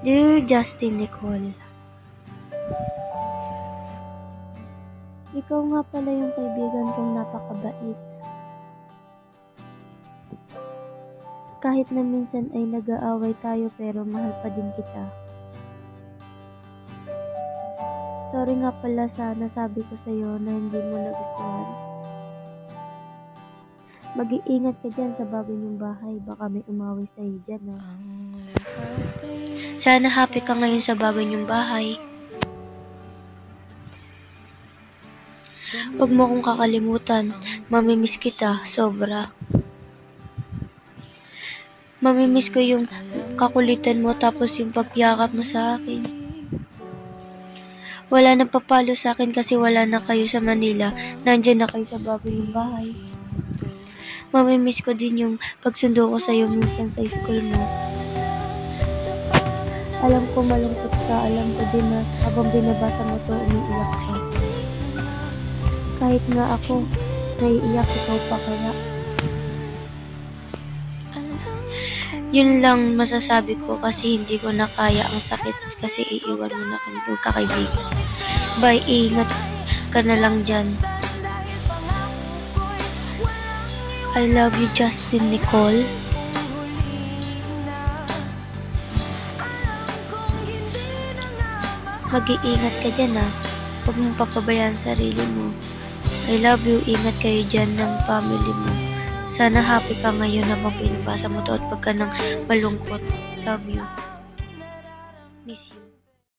Dear Justin Nicole, Ikaw nga pala yung kaibigan kong napakabait. Kahit na minsan ay nag-aaway tayo pero mahal pa din kita. Sorry nga pala sa nasabi ko sa'yo na hindi mo nagustuhan. Mag-iingat ka dyan sa bago niyong bahay. Baka may umaway sa'yo dyan, ha? Sana happy ka ngayon sa bago niyong bahay. Huwag mo akong kakalimutan. Mamimiss kita, sobra. Mamimiss ko yung kakulitan mo tapos yung pagyakap mo sa akin. Wala na papalo sa akin kasi wala na kayo sa Manila. Nandyan na kayo sa bago yung bahay. Mamimiss ko din yung pagsundo ko sa'yo minsan sa school mo. Alam ko malungkot ka, alam ko din na habang binabasa mo to, umiiyak ka. Kahit nga ako, naiiyak ikaw pa kaya. Yun lang masasabi ko kasi hindi ko na kaya ang sakit kasi iiwan mo na kami kakaibigan. Bye, ingat ka na lang dyan. I love you, Justin Nicole. Mag-iingat ka dyan ah. Huwag mong papabayaan sarili mo. I love you. Ingat kayo dyan ng family mo. Sana happy ka ngayon habang pinabasa mo to at pagka nang malungkot. Love you. Miss you.